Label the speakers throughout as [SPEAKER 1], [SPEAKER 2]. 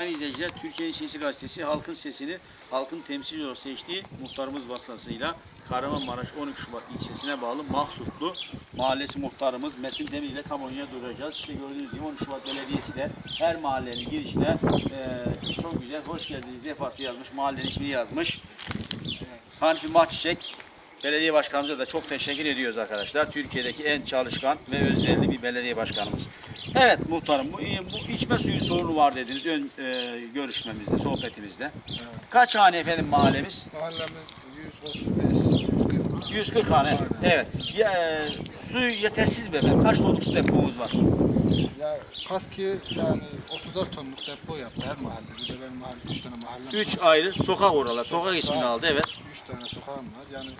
[SPEAKER 1] Sayın izleyiciler, Türkiye'nin Sesi Gazetesi halkın sesini halkın temsilci olarak seçtiği muhtarımız vasıtasıyla Kahramanmaraş 12 Şubat ilçesine bağlı Mahsutlu Mahallesi muhtarımız Metin Demir ile kamuoyuna duyuracağız. İşte gördüğünüz gibi 12 Şubat Belediyesi de her mahallenin girişine eee, çok güzel hoş geldiniz defası yazmış, mahallenin ismini yazmış. Hanifi Mahçiçek Belediye Başkanımıza da çok teşekkür ediyoruz arkadaşlar. Türkiye'deki en çalışkan ve özverili bir belediye başkanımız. Evet muhtarım bu, bu içme suyu sorunu var dediniz ön e, görüşmemizde, sohbetimizde. Kaç hane efendim mahallemiz?
[SPEAKER 2] Mahallemiz 135, 140.
[SPEAKER 1] 140 hane. Evet. Ya, e, su yetersiz mi efendim? Kaç tonluk su depomuz var?
[SPEAKER 2] Ya kaski yani 34 tonluk depo yaptı her mahalle. Bir de benim mahalle 3 tane mahallem
[SPEAKER 1] 3 ayrı sokak oralar. Sokak ismini aldı evet.
[SPEAKER 2] 3 tane sokağım var. Yani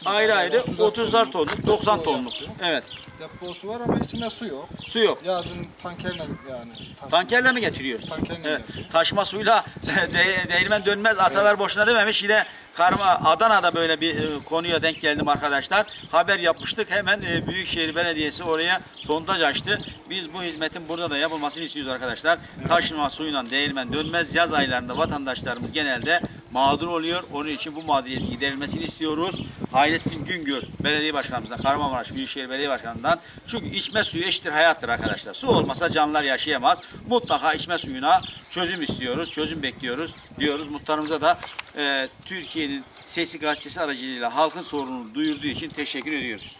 [SPEAKER 2] üç
[SPEAKER 1] Ayrı ayrı 30'ar tonluk, 90 tonluk. Evet.
[SPEAKER 2] Deposu var ama içinde su yok.
[SPEAKER 1] Su yok.
[SPEAKER 2] Yazın tankerle yani. tas-
[SPEAKER 1] Tankerle mi getiriyor?
[SPEAKER 2] Tankerle
[SPEAKER 1] Evet.
[SPEAKER 2] getiriyor.
[SPEAKER 1] Taşma suyla de- değirmen dönmez atalar boşuna dememiş. Yine Karma Adana'da böyle bir e, konuya denk geldim arkadaşlar. Haber yapmıştık. Hemen e, Büyükşehir Belediyesi oraya sondaj açtı. Biz bu hizmetin burada da yapılmasını istiyoruz arkadaşlar. Taşma suyla değirmen dönmez. Yaz aylarında vatandaşlarımız genelde mağdur oluyor. Onun için bu mağduriyetin giderilmesini istiyoruz. Hayrettin Güngör Belediye Başkanımızdan, Kahramanmaraş Büyükşehir Belediye Başkanı'ndan. Çünkü içme suyu eşittir hayattır arkadaşlar. Su olmasa canlılar yaşayamaz. Mutlaka içme suyuna çözüm istiyoruz, çözüm bekliyoruz diyoruz. Muhtarımıza da e, Türkiye'nin Sesi Gazetesi aracılığıyla halkın sorununu duyurduğu için teşekkür ediyoruz.